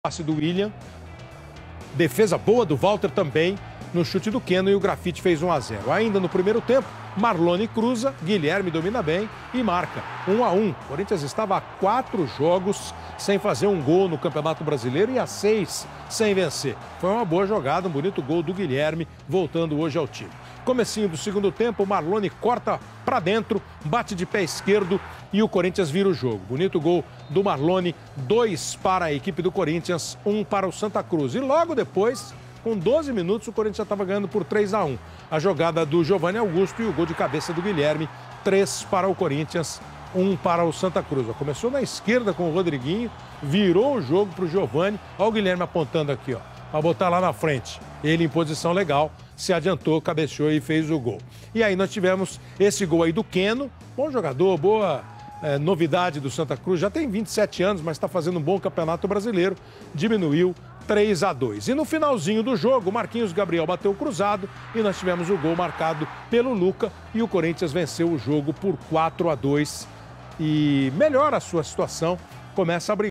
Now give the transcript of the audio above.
Passe do William. Defesa boa do Walter também no chute do Keno e o Grafite fez 1 a 0. Ainda no primeiro tempo, Marlone cruza, Guilherme domina bem e marca 1 a 1. O Corinthians estava a quatro jogos sem fazer um gol no Campeonato Brasileiro e a seis sem vencer. Foi uma boa jogada, um bonito gol do Guilherme, voltando hoje ao time. Comecinho do segundo tempo, Marlone corta para dentro, bate de pé esquerdo e o Corinthians vira o jogo. Bonito gol do Marlone, dois para a equipe do Corinthians, um para o Santa Cruz. E logo depois, com 12 minutos, o Corinthians já estava ganhando por 3 a 1. A jogada do Giovanni Augusto e o gol de cabeça do Guilherme, 3 para o Corinthians, 1 para o Santa Cruz. Começou na esquerda com o Rodriguinho, virou o jogo para o Giovanni. Olha o Guilherme apontando aqui, ó, para botar lá na frente. Ele em posição legal, se adiantou, cabeceou e fez o gol. E aí nós tivemos esse gol aí do Queno, bom jogador, boa é, novidade do Santa Cruz, já tem 27 anos, mas está fazendo um bom campeonato brasileiro, diminuiu 3 a 2. E no finalzinho do jogo, Marquinhos Gabriel bateu cruzado e nós tivemos o gol marcado pelo Luca e o Corinthians venceu o jogo por 4 a 2 e melhora a sua situação, começa a brigar.